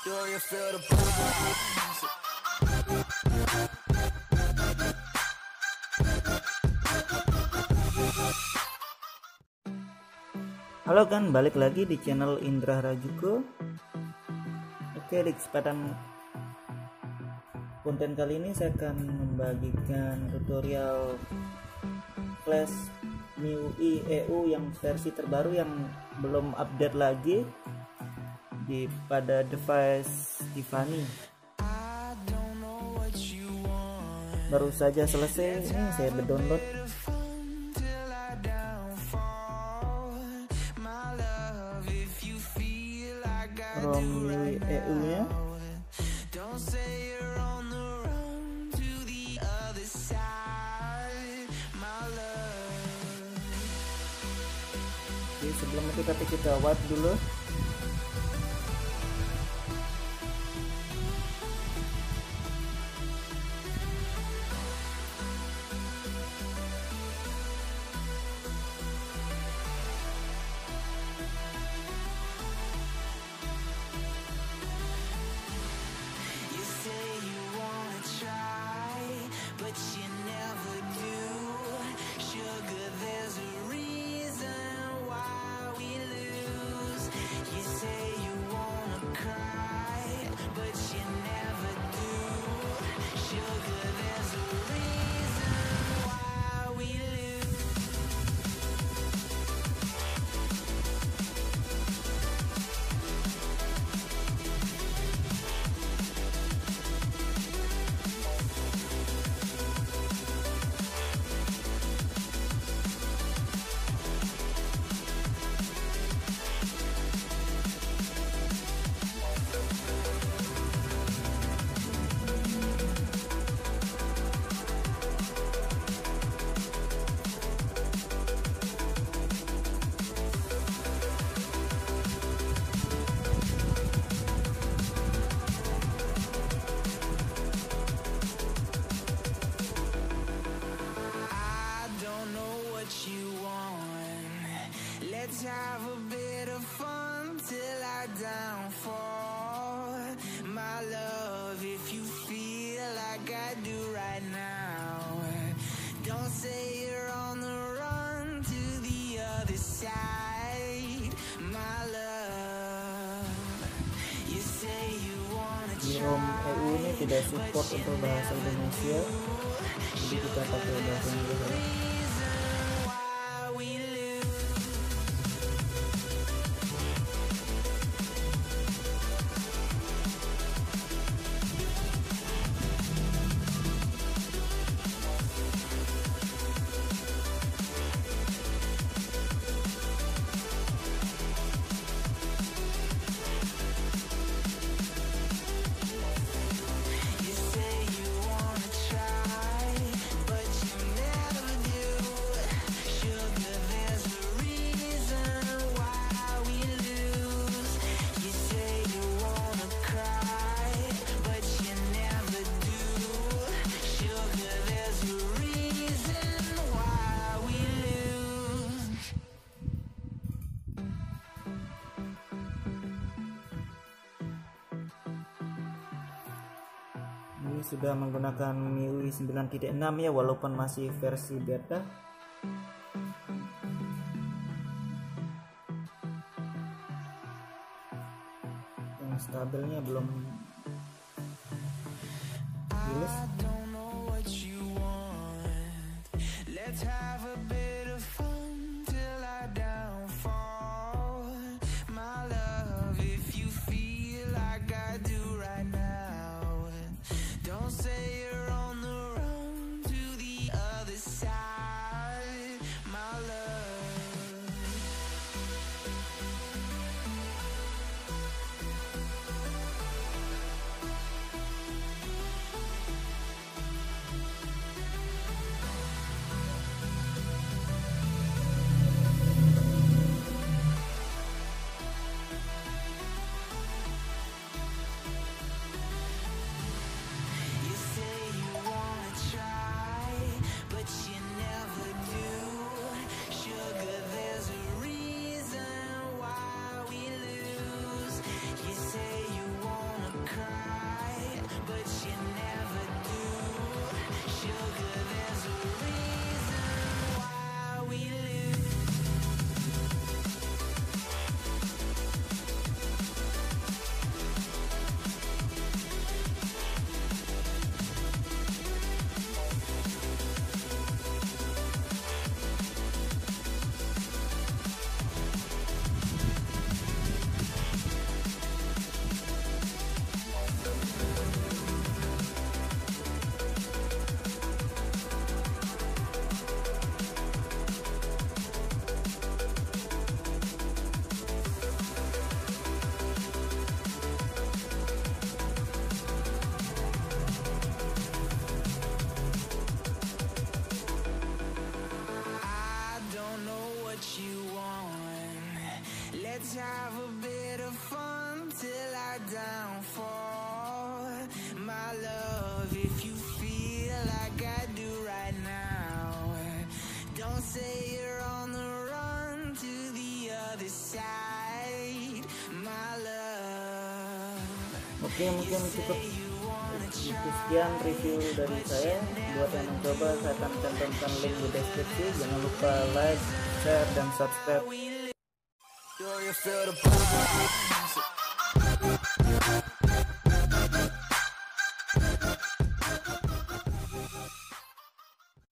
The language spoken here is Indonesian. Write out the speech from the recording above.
Halo kan, balik lagi di channel Indra Rajuko. Oke, di kesempatan konten kali ini saya akan membagikan tutorial Flash MIUI EU yang versi terbaru yang belum update lagi di pada device Tiffany. Baru saja selesai, ini saya download. ROM EU nya. Oke, sebelum itu tapi kita wipe dulu but you downfall. My love, if you feel like I do right now, don't say you're on the run to the other side. My love, you say you wanna di ROM EU ini tidak support untuk bahasa Indonesia jadi kita pakai bahasa Inggris ini sudah menggunakan MIUI 9.6 ya walaupun masih versi beta yang stabilnya belum rilis. Let's have a bit Oke mungkin cukup itu sekian review dari saya. buat yang mencoba saya akan cantumkan link di deskripsi. Jangan lupa like share dan subscribe